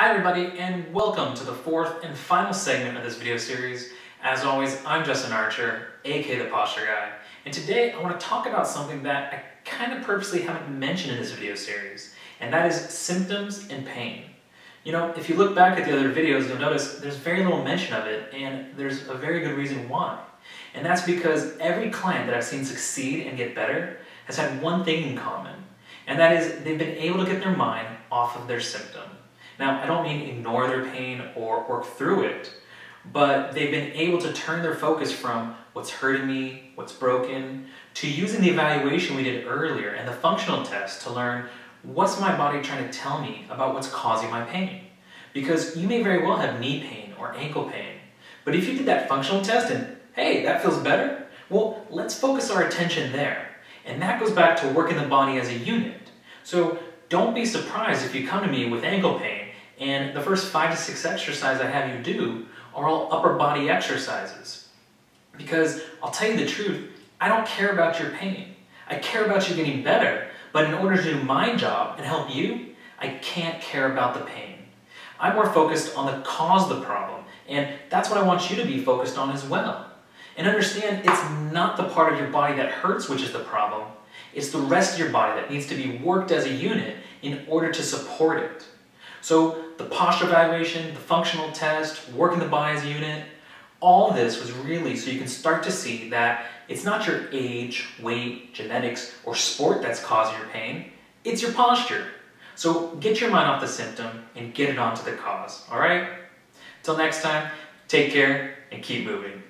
Hi everybody and welcome to the fourth and final segment of this video series. As always, I'm Justin Archer, aka The Posture Guy, and today I want to talk about something that I kind of purposely haven't mentioned in this video series, and that is symptoms and pain. You know, if you look back at the other videos, you'll notice there's very little mention of it, and there's a very good reason why. And that's because every client that I've seen succeed and get better has had one thing in common, and that is they've been able to get their mind off of their symptom. Now, I don't mean ignore their pain or work through it, but they've been able to turn their focus from what's hurting me, what's broken, to using the evaluation we did earlier and the functional test to learn what's my body trying to tell me about what's causing my pain. Because you may very well have knee pain or ankle pain, but if you did that functional test and hey, that feels better, well, let's focus our attention there. And that goes back to working the body as a unit. So don't be surprised if you come to me with ankle pain and the first five to six exercises I have you do are all upper body exercises. Because I'll tell you the truth, I don't care about your pain. I care about you getting better, but in order to do my job and help you, I can't care about the pain. I'm more focused on the cause of the problem, and that's what I want you to be focused on as well. And understand it's not the part of your body that hurts which is the problem, it's the rest of your body that needs to be worked as a unit in order to support it. So the posture evaluation, the functional test, working the body as a unit, all this was really so you can start to see that it's not your age, weight, genetics, or sport that's causing your pain, it's your posture. So get your mind off the symptom and get it onto the cause, all right? Till next time, take care and keep moving.